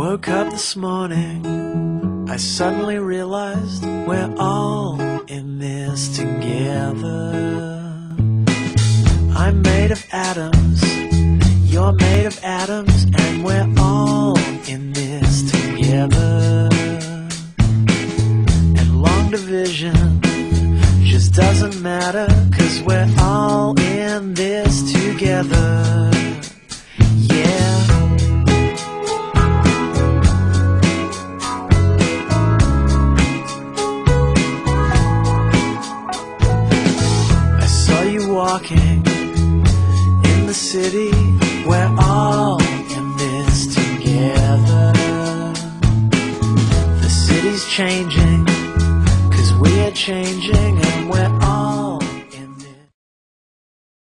woke up this morning, I suddenly realized we're all in this together. I'm made of atoms, you're made of atoms, and we're all in this together. And long division just doesn't matter, cause we're all in walking in the city. We're all in this together. The city's changing, cause we're changing, and we're all